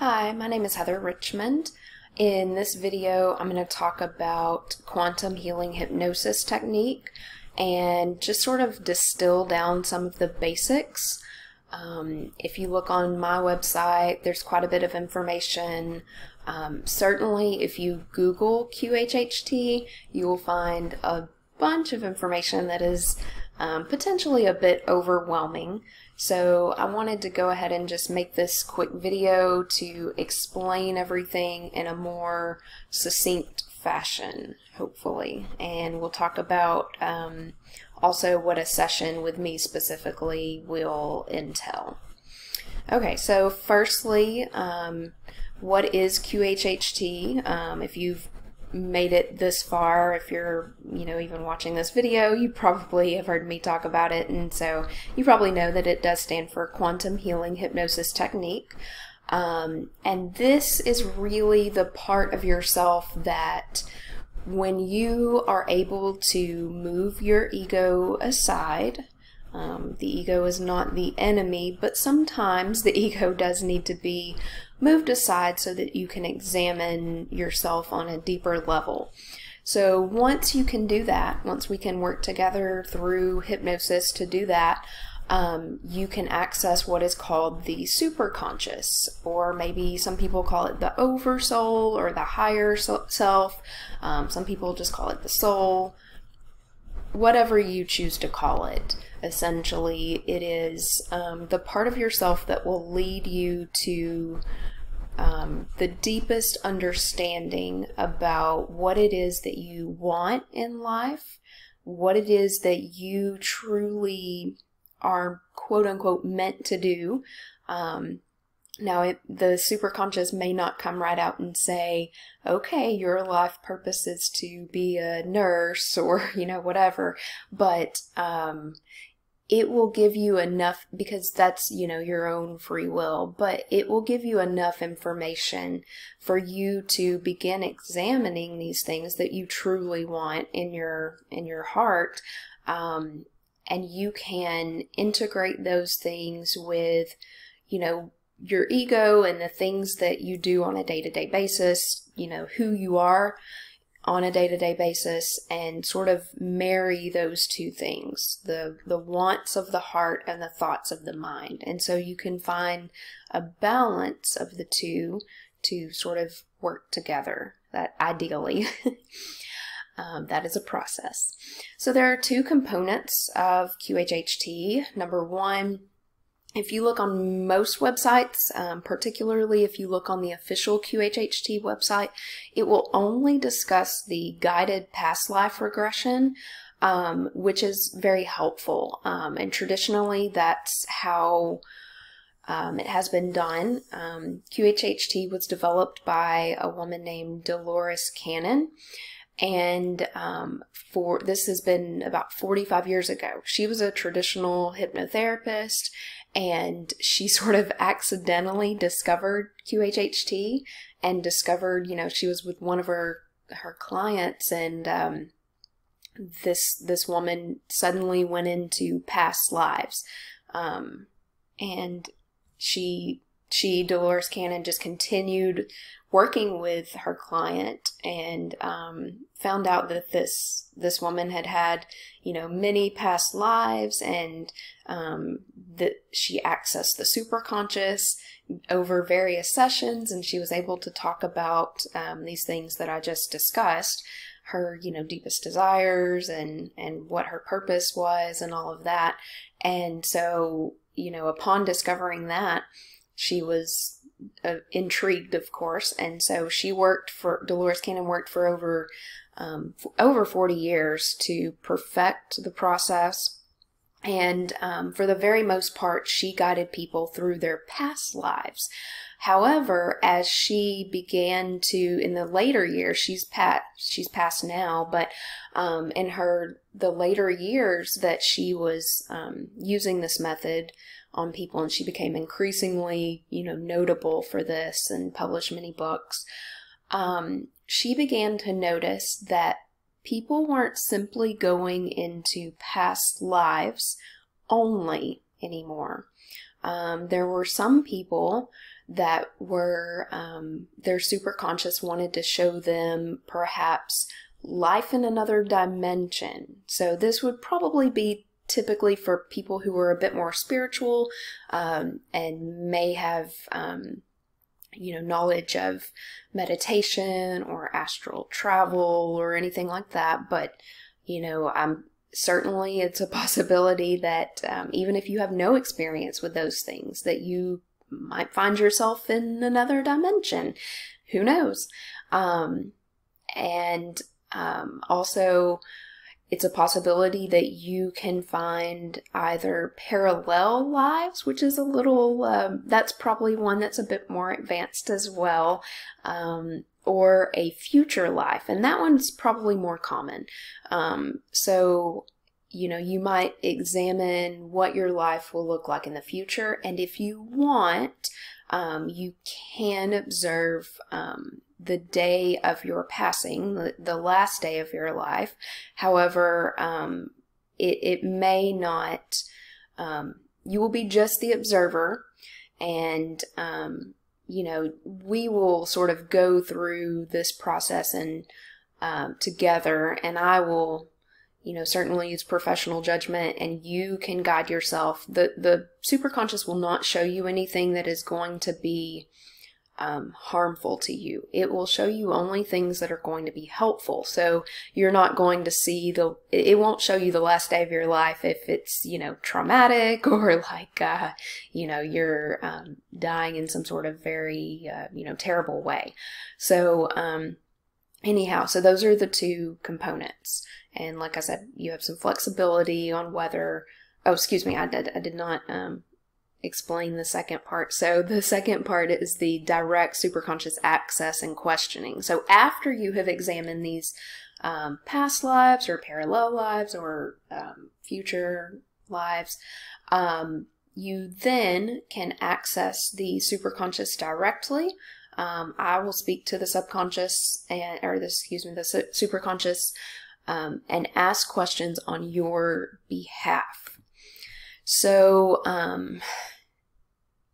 Hi, my name is Heather Richmond. In this video, I'm going to talk about quantum healing hypnosis technique and just sort of distill down some of the basics. Um, if you look on my website, there's quite a bit of information. Um, certainly, if you Google QHHT, you will find a bunch of information that is um, potentially a bit overwhelming. So I wanted to go ahead and just make this quick video to explain everything in a more succinct fashion, hopefully. And we'll talk about um, also what a session with me specifically will entail. Okay, so firstly, um, what is QHHT? Um, if you've made it this far, if you're, you know, even watching this video, you probably have heard me talk about it, and so you probably know that it does stand for Quantum Healing Hypnosis Technique. Um, and this is really the part of yourself that when you are able to move your ego aside, um, the ego is not the enemy, but sometimes the ego does need to be moved aside so that you can examine yourself on a deeper level. So once you can do that, once we can work together through hypnosis to do that, um, you can access what is called the superconscious, or maybe some people call it the oversoul or the higher self. Um, some people just call it the soul. Whatever you choose to call it. Essentially, it is um, the part of yourself that will lead you to um, the deepest understanding about what it is that you want in life, what it is that you truly are quote unquote meant to do. Um, now, it, the superconscious may not come right out and say, okay, your life purpose is to be a nurse or, you know, whatever, but um, it will give you enough because that's you know your own free will but it will give you enough information for you to begin examining these things that you truly want in your in your heart um, and you can integrate those things with you know your ego and the things that you do on a day-to-day basis you know who you are on a day-to-day basis and sort of marry those two things the the wants of the heart and the thoughts of the mind. And so you can find a balance of the two to sort of work together that ideally. Um, that is a process. So there are two components of qhht number one if you look on most websites, um, particularly if you look on the official QHHT website, it will only discuss the guided past life regression, um, which is very helpful. Um, and traditionally, that's how um, it has been done. QHHT um, was developed by a woman named Dolores Cannon and um, for this has been about 45 years ago. She was a traditional hypnotherapist and she sort of accidentally discovered QHHT and discovered, you know, she was with one of her her clients and um, this this woman suddenly went into past lives. Um, and she she Dolores Cannon just continued working with her client and um, found out that this this woman had had you know many past lives and um, that she accessed the superconscious over various sessions and she was able to talk about um, these things that I just discussed her you know deepest desires and and what her purpose was and all of that. And so you know upon discovering that she was uh, intrigued, of course, and so she worked for Dolores Cannon worked for over um, over 40 years to perfect the process. And um, for the very most part, she guided people through their past lives. However, as she began to, in the later years, she's pat, she's passed now, but um, in her the later years that she was um, using this method, on people and she became increasingly you know notable for this and published many books um, she began to notice that people weren't simply going into past lives only anymore um, there were some people that were um, their superconscious wanted to show them perhaps life in another dimension. So this would probably be typically for people who are a bit more spiritual um, and may have um, you know knowledge of meditation or astral travel or anything like that. But you know i'm certainly it's a possibility that um, even if you have no experience with those things that you might find yourself in another dimension. Who knows? Um, and um, also it's a possibility that you can find either parallel lives, which is a little, um, that's probably one that's a bit more advanced as well, um, or a future life. And that one's probably more common. Um, so, you know, you might examine what your life will look like in the future. And if you want, um, you can observe um, the day of your passing, the, last day of your life. However, um, it, it may not, um, you will be just the observer, and, um, you know, we will sort of go through this process and um, together, and I will you know certainly use professional judgment and you can guide yourself the the superconscious will not show you anything that is going to be um, harmful to you. It will show you only things that are going to be helpful. So you're not going to see the, it won't show you the last day of your life if it's, you know, traumatic or like, uh, you know, you're um, dying in some sort of very, uh, you know, terrible way. So, um, anyhow, so those are the two components. And like I said, you have some flexibility on whether, oh, excuse me, I did, I did not, um, explain the second part. So the second part is the direct superconscious access and questioning. So after you have examined these um, past lives or parallel lives or um, future lives, um, you then can access the superconscious directly. Um, I will speak to the subconscious and, or the, excuse me, the su superconscious um, and ask questions on your behalf. So, um,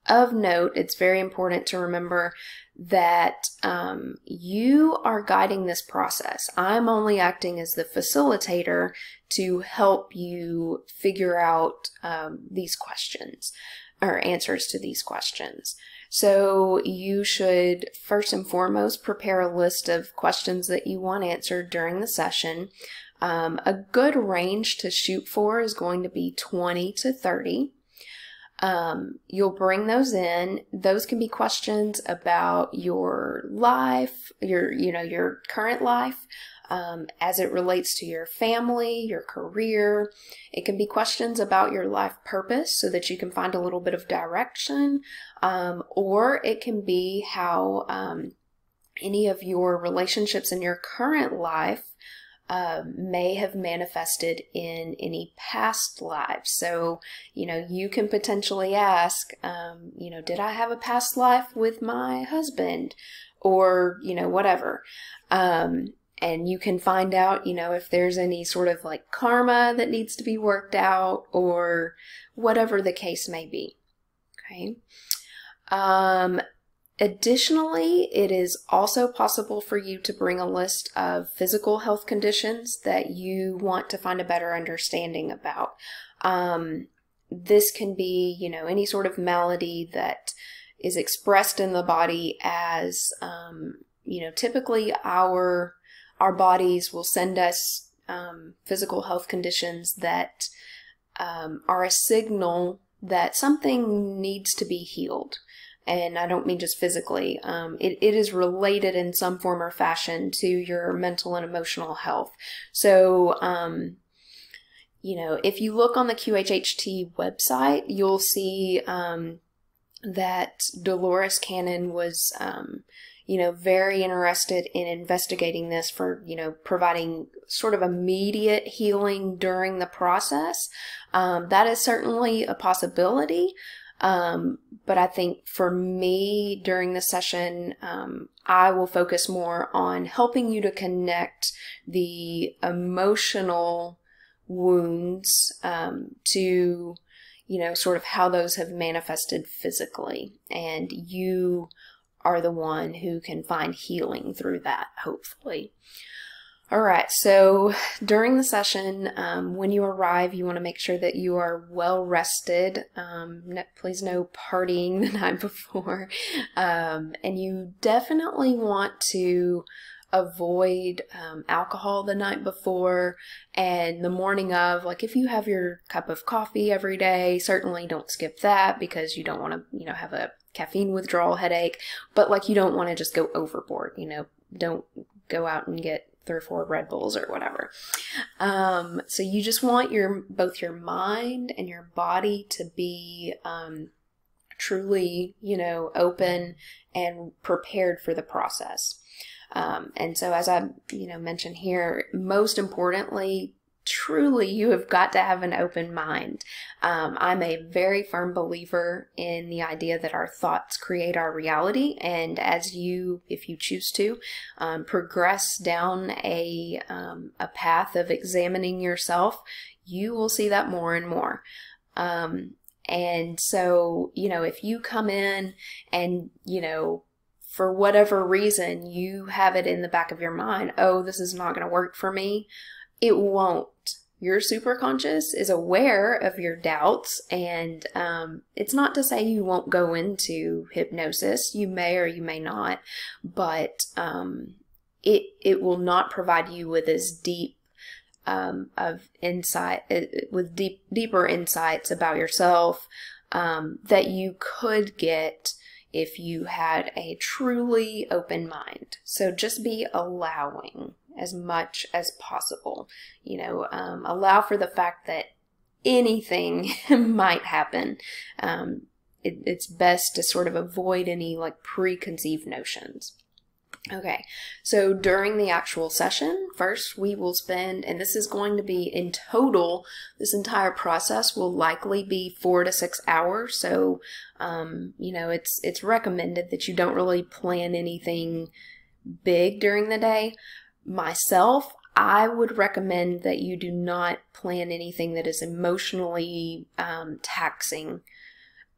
of note, it's very important to remember that um, you are guiding this process. I'm only acting as the facilitator to help you figure out um, these questions or answers to these questions. So you should first and foremost prepare a list of questions that you want answered during the session. Um, a good range to shoot for is going to be 20 to 30. Um, you'll bring those in. Those can be questions about your life, your, you know, your current life, um, as it relates to your family, your career. It can be questions about your life purpose so that you can find a little bit of direction. Um, or it can be how, um, any of your relationships in your current life uh, may have manifested in any past lives. So, you know, you can potentially ask, um, you know, did I have a past life with my husband? Or, you know, whatever. Um, and you can find out, you know, if there's any sort of like karma that needs to be worked out or whatever the case may be. Okay. Um, Additionally, it is also possible for you to bring a list of physical health conditions that you want to find a better understanding about. Um, this can be, you know, any sort of malady that is expressed in the body as, um, you know, typically our our bodies will send us um, physical health conditions that um, are a signal that something needs to be healed and I don't mean just physically. Um, it, it is related in some form or fashion to your mental and emotional health. So, um, you know, if you look on the QHHT website, you'll see um, that Dolores Cannon was, um, you know, very interested in investigating this for, you know, providing sort of immediate healing during the process. Um, that is certainly a possibility. Um, but I think for me during the session, um, I will focus more on helping you to connect the emotional wounds um, to you know, sort of how those have manifested physically. And you are the one who can find healing through that, hopefully. All right, so during the session, um, when you arrive, you want to make sure that you are well rested. Um, no, please no partying the night before. Um, and you definitely want to avoid um, alcohol the night before and the morning of. Like if you have your cup of coffee every day, certainly don't skip that because you don't want to, you know, have a caffeine withdrawal headache. But like you don't want to just go overboard, you know, don't go out and get three or four Red Bulls or whatever. Um, so you just want your both your mind and your body to be um, truly, you know, open and prepared for the process. Um, and so, as I, you know, mentioned here, most importantly, truly you have got to have an open mind. Um, I'm a very firm believer in the idea that our thoughts create our reality, and as you, if you choose to, um, progress down a um, a path of examining yourself, you will see that more and more. Um, and so, you know, if you come in and you know for whatever reason you have it in the back of your mind, oh, this is not going to work for me it won't. Your superconscious is aware of your doubts, and um, it's not to say you won't go into hypnosis. You may or you may not, but um, it it will not provide you with as deep um, of insight, uh, with deep deeper insights about yourself um, that you could get if you had a truly open mind. So just be allowing as much as possible. You know, um, allow for the fact that anything might happen. Um, it, it's best to sort of avoid any like preconceived notions. Okay, so during the actual session, first we will spend, and this is going to be in total, this entire process will likely be four to six hours. So, um, you know, it's it's recommended that you don't really plan anything big during the day myself, I would recommend that you do not plan anything that is emotionally um, taxing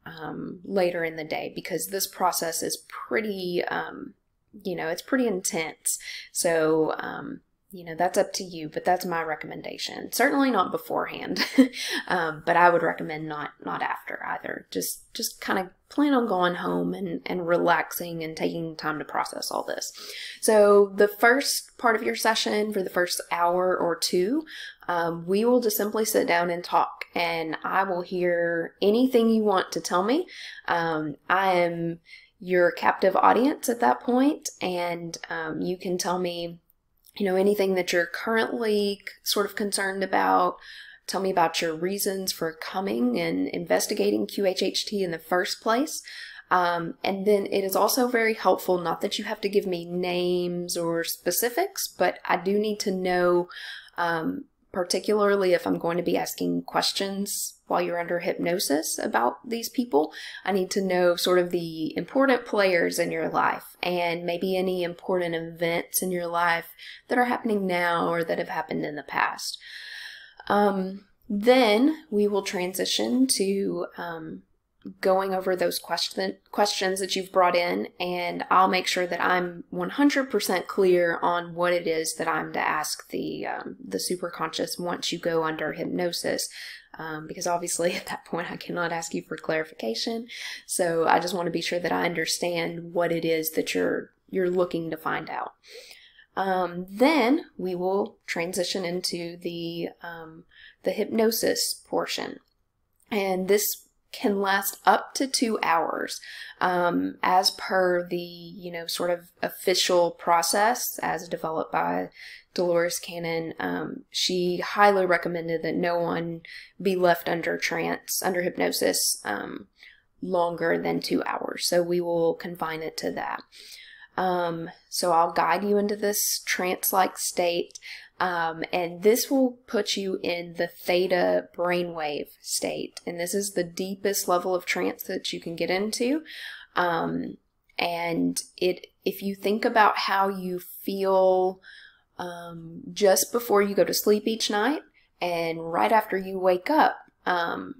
um, later in the day because this process is pretty, um, you know, it's pretty intense. So, um, you know, that's up to you, but that's my recommendation. Certainly not beforehand, um, but I would recommend not not after either. Just just kind of plan on going home and, and relaxing and taking time to process all this. So the first part of your session for the first hour or two, um, we will just simply sit down and talk, and I will hear anything you want to tell me. Um, I am your captive audience at that point, and um, you can tell me you know, anything that you're currently sort of concerned about. Tell me about your reasons for coming and investigating QHHT in the first place. Um, and then it is also very helpful, not that you have to give me names or specifics, but I do need to know um, particularly if I'm going to be asking questions while you're under hypnosis about these people. I need to know sort of the important players in your life and maybe any important events in your life that are happening now or that have happened in the past. Um, then we will transition to um, going over those question, questions that you've brought in, and I'll make sure that I'm 100% clear on what it is that I'm to ask the um, the superconscious once you go under hypnosis. Um, because obviously at that point I cannot ask you for clarification. So I just want to be sure that I understand what it is that you're you're looking to find out. Um, then we will transition into the um, the hypnosis portion, and this can last up to two hours um, as per the you know sort of official process as developed by dolores cannon. Um, she highly recommended that no one be left under trance under hypnosis um, longer than two hours. So we will confine it to that. Um, so i'll guide you into this trance-like state um, and this will put you in the theta brainwave state. And this is the deepest level of trance that you can get into. Um, and it, if you think about how you feel um, just before you go to sleep each night and right after you wake up, um,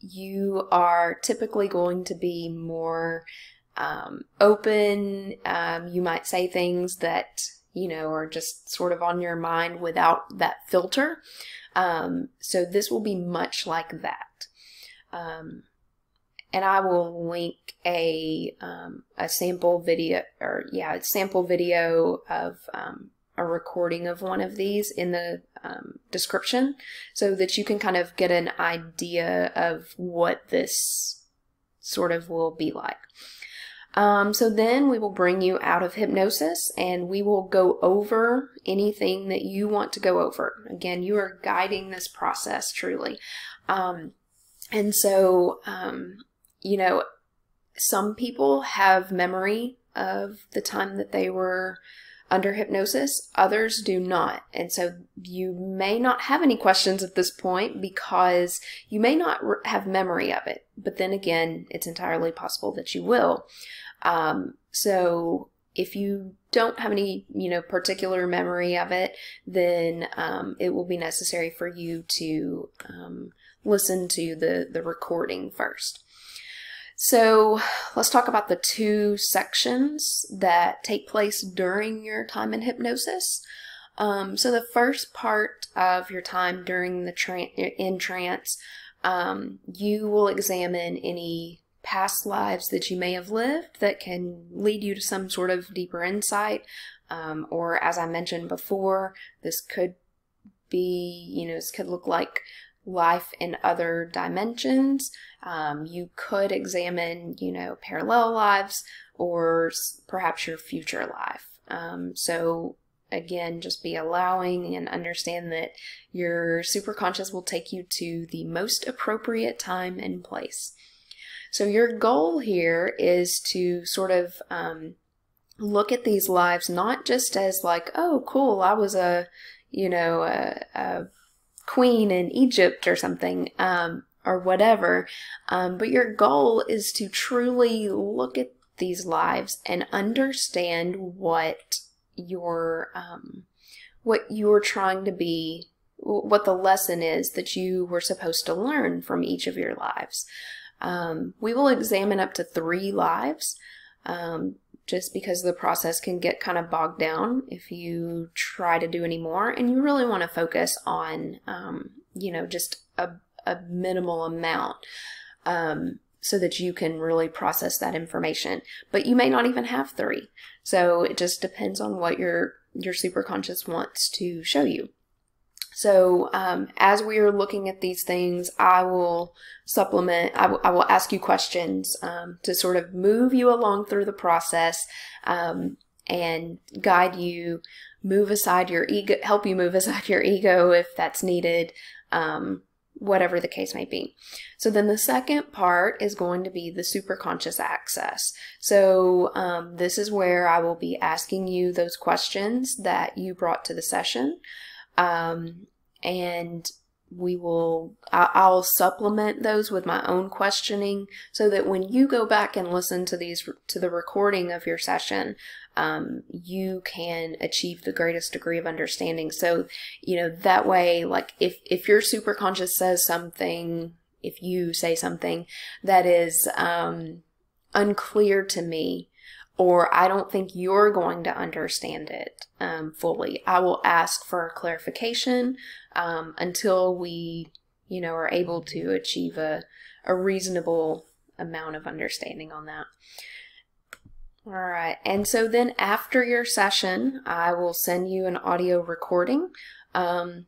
you are typically going to be more um, open. Um, you might say things that, you know, are just sort of on your mind without that filter. Um, so this will be much like that. Um, and I will link a um, a sample video or yeah, a sample video of um, a recording of one of these in the um, description so that you can kind of get an idea of what this sort of will be like. Um, so then we will bring you out of hypnosis and we will go over anything that you want to go over. Again, you are guiding this process truly. Um, and so, um, you know, some people have memory of the time that they were under hypnosis, others do not. And so you may not have any questions at this point because you may not have memory of it. But then again, it's entirely possible that you will. Um, so if you don't have any, you know, particular memory of it, then um, it will be necessary for you to um, listen to the, the recording first. So let's talk about the two sections that take place during your time in hypnosis. Um, so the first part of your time during the tra- in trance, um, you will examine any past lives that you may have lived that can lead you to some sort of deeper insight. Um, or as I mentioned before, this could be, you know, this could look like life in other dimensions. Um, you could examine, you know, parallel lives or perhaps your future life. Um, so again, just be allowing and understand that your superconscious will take you to the most appropriate time and place. So your goal here is to sort of um, look at these lives not just as like, oh, cool, I was a, you know, a, a queen in Egypt or something, um, or whatever. Um, but your goal is to truly look at these lives and understand what your um, what you're trying to be, what the lesson is that you were supposed to learn from each of your lives. Um, we will examine up to three lives. Um, just because the process can get kind of bogged down if you try to do any more. And you really want to focus on um, you know just a, a minimal amount um, so that you can really process that information. But you may not even have three. So it just depends on what your your super conscious wants to show you so um, as we are looking at these things, I will supplement, I, will ask you questions um, to sort of move you along through the process um, and guide you, move aside your ego, help you move aside your ego if that's needed, um, whatever the case may be. So then the second part is going to be the superconscious access. So um, this is where I will be asking you those questions that you brought to the session. Um, and we will I'll supplement those with my own questioning so that when you go back and listen to these to the recording of your session um, you can achieve the greatest degree of understanding. So you know that way like if if your super conscious says something if you say something that is um, unclear to me or I don't think you're going to understand it um, fully. I will ask for clarification um, until we, you know, are able to achieve a, a reasonable amount of understanding on that. All right, and so then after your session, I will send you an audio recording. Um,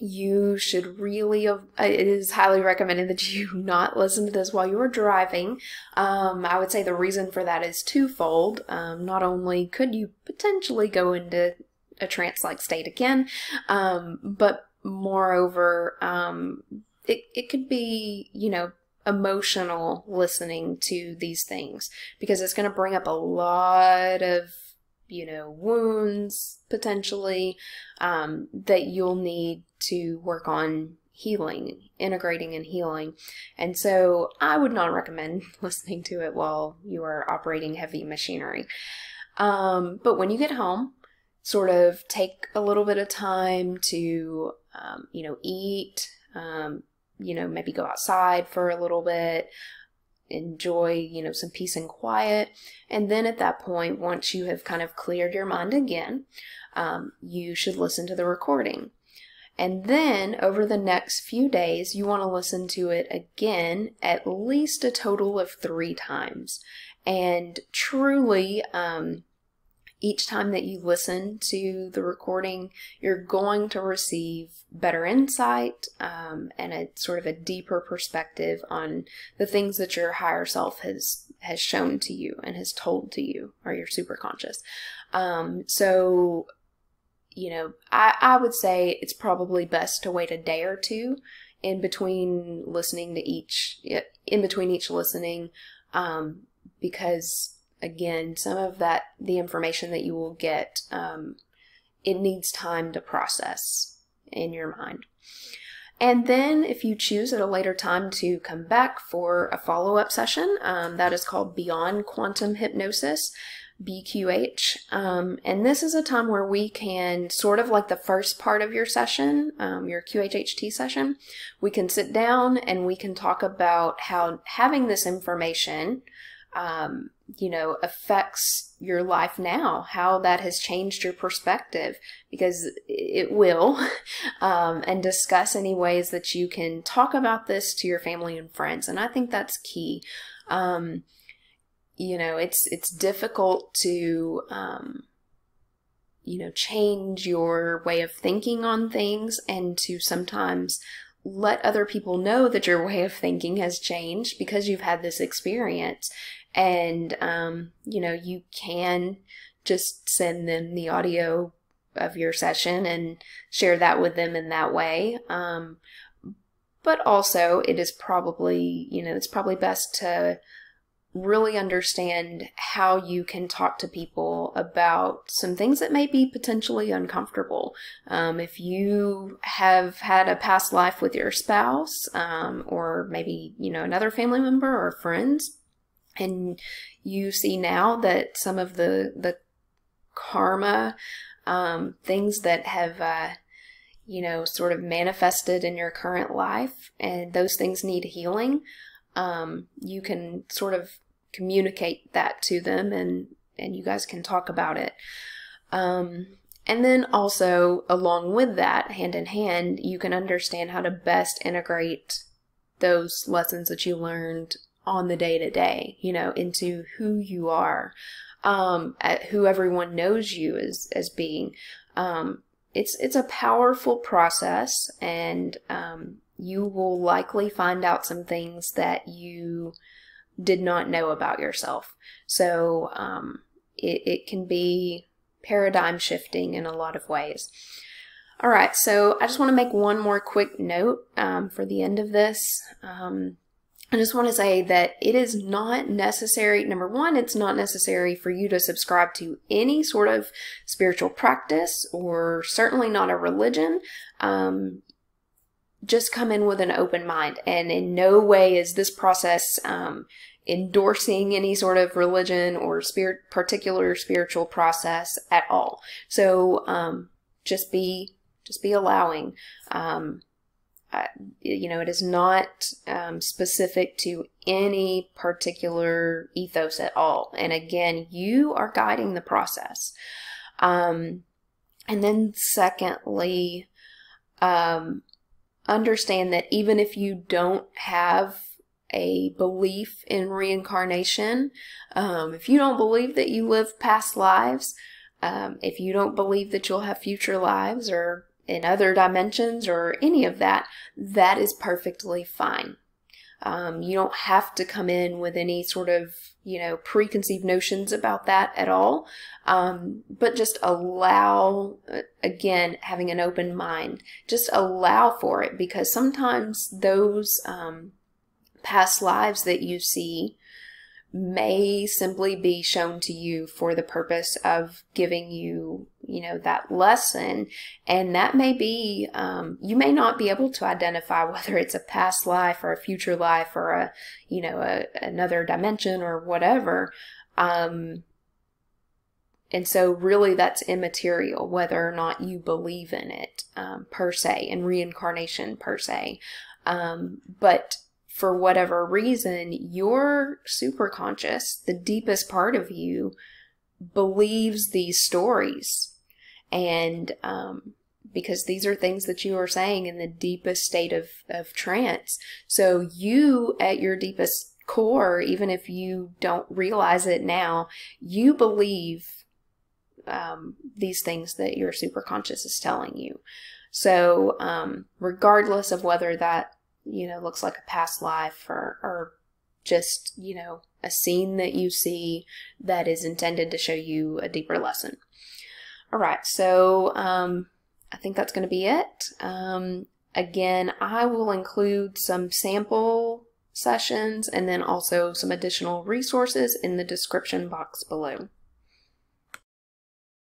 you should really it is highly recommended that you not listen to this while you're driving. Um, i would say the reason for that is twofold. Um, not only could you potentially go into a trance-like state again um, but moreover um, it, it could be you know emotional listening to these things because it's going to bring up a lot of you know, wounds potentially um, that you'll need to work on healing, integrating and healing. And so I would not recommend listening to it while you are operating heavy machinery. Um, but when you get home, sort of take a little bit of time to, um, you know, eat, um, you know, maybe go outside for a little bit, enjoy, you know, some peace and quiet. And then at that point, once you have kind of cleared your mind again, um, you should listen to the recording. And then over the next few days, you want to listen to it again at least a total of three times. And truly, um, each time that you listen to the recording, you're going to receive better insight um, and a sort of a deeper perspective on the things that your higher self has has shown to you and has told to you, or your superconscious. Um, so you know, I, I would say it's probably best to wait a day or two in between listening to each, in between each listening, um, because again, some of that, the information that you will get, um, it needs time to process in your mind. And then, if you choose at a later time to come back for a follow up session, um, that is called Beyond Quantum Hypnosis. BQH. Um, and this is a time where we can, sort of like the first part of your session, um, your QHHT session, we can sit down and we can talk about how having this information, um, you know, affects your life now, how that has changed your perspective, because it will, um, and discuss any ways that you can talk about this to your family and friends. And I think that's key. Um, you know it's it's difficult to um, you know change your way of thinking on things and to sometimes let other people know that your way of thinking has changed because you've had this experience and um, you know you can just send them the audio of your session and share that with them in that way um, but also it is probably you know it's probably best to really understand how you can talk to people about some things that may be potentially uncomfortable. Um, if you have had a past life with your spouse, um, or maybe, you know, another family member or friends, and you see now that some of the, the karma, um, things that have, uh, you know, sort of manifested in your current life, and those things need healing um, you can sort of communicate that to them and and you guys can talk about it. Um, and then also along with that hand in hand you can understand how to best integrate those lessons that you learned on the day to day you know into who you are um, who everyone knows you as as being um, it's it's a powerful process and um, you will likely find out some things that you did not know about yourself. So um, it, it can be paradigm shifting in a lot of ways. All right, so I just want to make one more quick note um, for the end of this. Um, I just want to say that it is not necessary. Number one, it's not necessary for you to subscribe to any sort of spiritual practice or certainly not a religion. Um, just come in with an open mind. And in no way is this process um, endorsing any sort of religion or spirit, particular spiritual process at all. So um, just be just be allowing. Um, you know, it is not um, specific to any particular ethos at all. And again, you are guiding the process. Um, and then, secondly, um, understand that even if you don't have a belief in reincarnation, um, if you don't believe that you live past lives, um, if you don't believe that you'll have future lives or in other dimensions or any of that, that is perfectly fine. Um, you don't have to come in with any sort of, you know, preconceived notions about that at all. Um, but just allow, uh, again, having an open mind, just allow for it because sometimes those um, past lives that you see may simply be shown to you for the purpose of giving you, you know, that lesson. And that may be, um, you may not be able to identify whether it's a past life or a future life or a, you know, a, another dimension or whatever. Um, and so, really, that's immaterial whether or not you believe in it um, per se, in reincarnation per se. Um, but for whatever reason, your superconscious, the deepest part of you, believes these stories. And um, because these are things that you are saying in the deepest state of, of trance. So you, at your deepest core, even if you don't realize it now, you believe um, these things that your superconscious is telling you. So, um, regardless of whether that you know looks like a past life or, or just you know a scene that you see that is intended to show you a deeper lesson. All right, so um, I think that's going to be it. Um, again, I will include some sample sessions and then also some additional resources in the description box below.